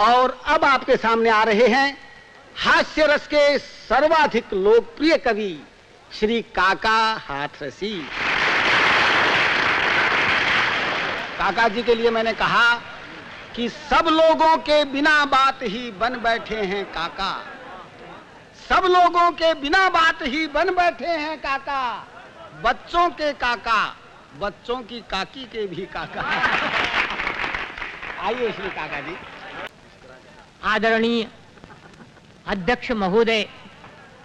और अब आपके सामने आ रहे हैं हास्य रस के सर्वाधिक लोकप्रिय कवि श्री काका हाथरसी काका जी के लिए मैंने कहा कि सब लोगों के बिना बात ही बन बैठे हैं काका। सब लोगों के बिना बात ही बन बैठे हैं काका। बच्चों के काका, बच्चों की काकी के भी काका। आइए श्री काका जी। आदरणीय अध्यक्ष महोदय,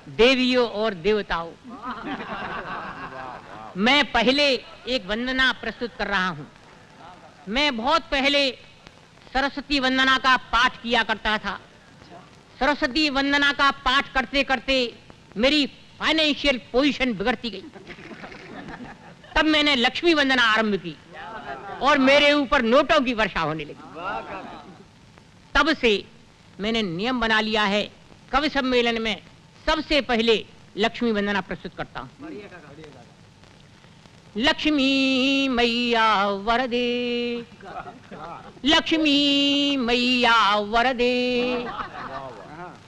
देवियों और देवताओं। मैं पहले एक वंदना प्रस्तुत कर रहा हूँ। मैं बहुत पहले सरस्वती वंदना का पाठ किया करता था। सरस्वती वंदना का पाठ करते करते मेरी फाइनेंशियल पोजीशन बिगड़ती गई। तब मैंने लक्ष्मी वंदना आरंभ की और मेरे ऊपर नोटों की वर्षा होने लगी। तब से मैंने नियम बना लिया है। कवि सम्मेलन में सबसे पहले लक्ष्मी वंदना प्रस्तुत करता हूँ। लक्ष्मी मैया वरदे। लक्ष्मी मैया वरदे।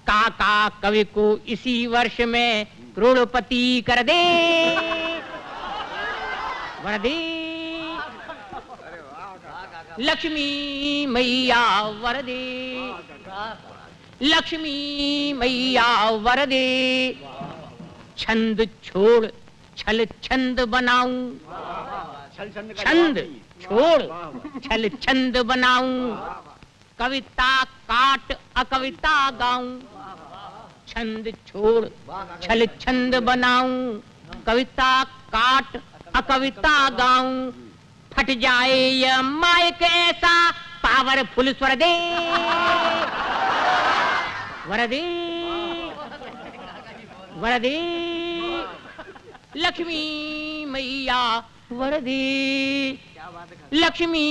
काका कवि को इसी वर्ष में करोड़पति कर दे। वरदे। लक्ष्मी मैया वरदे। लक्ष्मी मैया वरदे। छंद छोड़ छल छंद बनाऊँ। छंद छोड़ छल छंद बनाऊँ। कविता काट अकविता गाऊं। छंद छोड़ छल छंद बनाऊँ। कविता काट अकविता गाऊं। फट जाए यह माइक ऐसा पावरफुल स्वर दे वरदे वरदे, लक्ष्मी मैया, वरदे, लक्ष्मी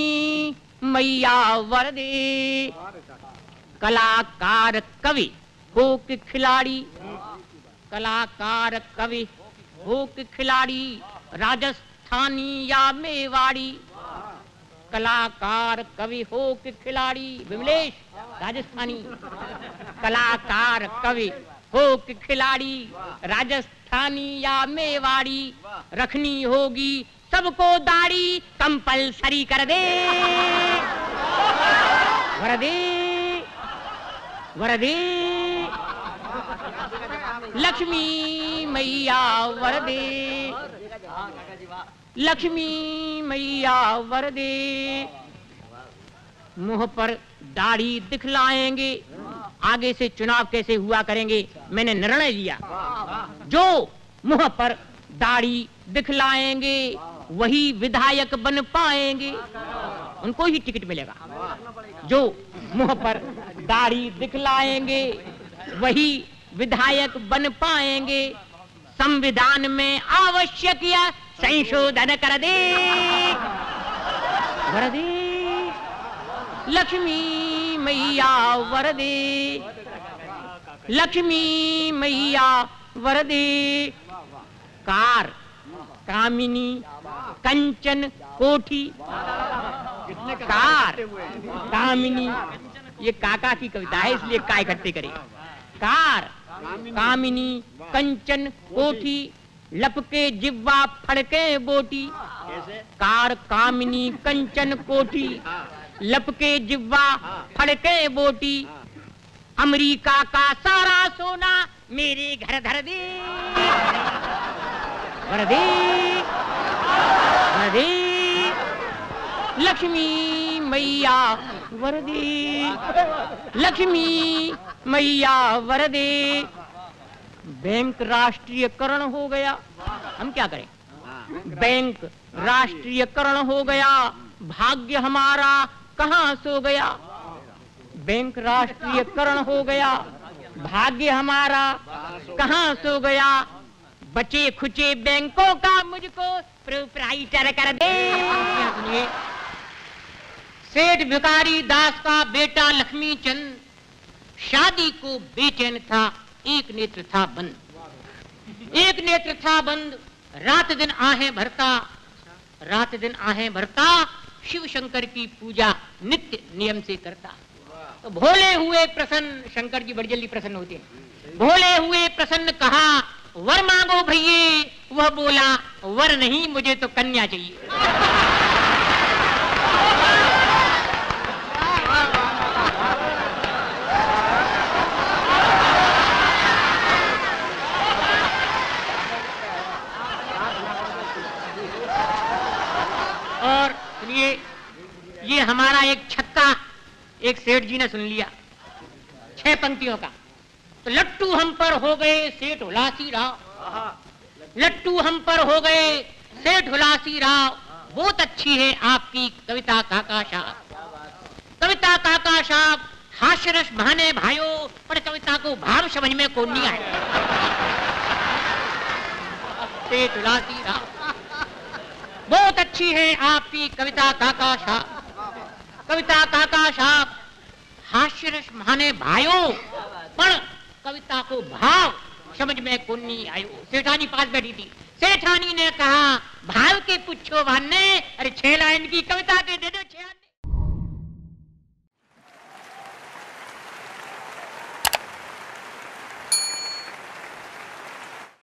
मैया, वरदे। कलाकार कवि हो के खिलाड़ी। कलाकार कवि हो के खिलाड़ी, राजस्थानी या मेवाड़ी। कलाकार, कवि हो के खिलाड़ी, विमलेश, राजस्थानी। कलाकार, कवि हो के खिलाड़ी, राजस्थानी या मेवाड़ी। रखनी होगी सबको दाढ़ी, कंपलसरी कर दे। वरदे वरदे लक्ष्मी मैया वरदे लक्ष्मी मैया वरदे, मुँह पर दाढ़ी दिखलाएँगे, आगे से चुनाव कैसे हुआ करेंगे, मैंने निर्णय लिया। जो मुँह पर दाढ़ी दिखलाएँगे, वही विधायक बन पाएँगे, उनको ही टिकट मिलेगा। जो मुँह पर दाढ़ी दिखलाएँगे, वही विधायक बन पाएँगे संविधान में आवश्यक या संशोधन कर दे वरदे। लक्ष्मी मैया वरदे। लक्ष्मी मैया वरदे। कार, कामिनी, कंचन, कोठी। कार, कामिनी। ये काका की कविता है, इसलिए काय इकट्ठे करें। कार कामिनी कंचन कोठी लपके जिब्वा फड़के बोटी। कार कामिनी कंचन कोठी। लपके जिब्वा फड़के बोटी। अमेरिका का सारा सोना मेरे घर धर दे। भर दे। भर दे। लक्ष्मी। मैया, वरदे। लक्ष्मी मैया, वरदे। बैंक राष्ट्रीयकरण हो गया। हम क्या करें? बैंक राष्ट्रीयकरण हो गया। भाग्य हमारा कहाँ सो गया? बैंक राष्ट्रीयकरण हो गया। भाग्य हमारा कहाँ सो गया? बचे खुचे बैंकों का मुझको प्रोप्राइटर कर दे। सेठ भिकारी दास का बेटा लक्ष्मी चंद शादी को बेचैन था, एक नेत्र था बंद। एक नेत्र था बंद, रात दिन आहें भरता, रात दिन आहें भरता शिव शंकर की पूजा नित्य नियम से करता। तो भोले हुए प्रसन्न, शंकर जी बड़ी जल्दी प्रसन्न होते हैं। भोले हुए प्रसन्न कहा, वर मांगो भैये। वह बोला, वर नहीं, मुझे तो कन्या चाहिए और सुनिए ये हमारा एक छक्का, एक सेठ जी ने सुन लिया, छह पंक्तियों का। तो लट्टू हम पर हो गए सेठ हुलासी राव। लट्टू हम पर हो गए सेठ हुलासी राव। बहुत अच्छी है आपकी कविता काका साहब। कविता काका साहब हास्य रस बहाने भाइयों, पर कविता को भाव समझ में कौन नहीं आया? सेठ हुलासी राव। बहुत अच्छी है आपकी कविता काका साहब। कविता काका साहब हास्य रस माने भाइयों। पर कविता को भाव, समझ में कौन नहीं आयो। सेठानी पास बैठी थी। सेठानी ने कहा, भाव के पूछो भाने अरे छह लाइन की कविता के दे दो छह